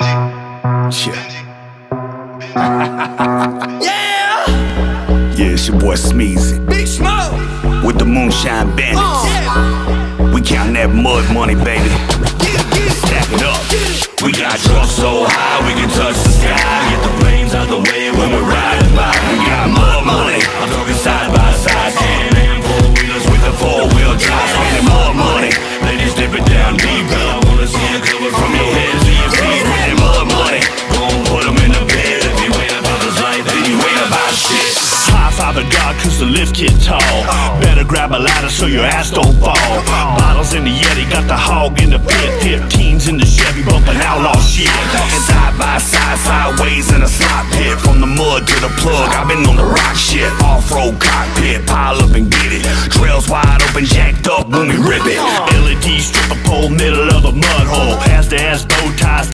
Yeah, Yeah, Yeah, it's your boy Smeezy Big Smoke. with the Moonshine Bandits. We counting that mud money, baby. Stack it up. We got drunk so high we can touch A God cause the lift get tall. Better grab a ladder so your ass don't fall. Bottles in the Yeti, got the hog in the pit. 15s in the Chevy, bumping outlaw shit. Side by side, sideways in a slot pit. From the mud to the plug, I've been on the rock shit. Off-road cockpit, pile up and get it. Trails wide open, jacked up when we rip it. LED stripper pole, middle of a mud hole. Ass to ass bow ties,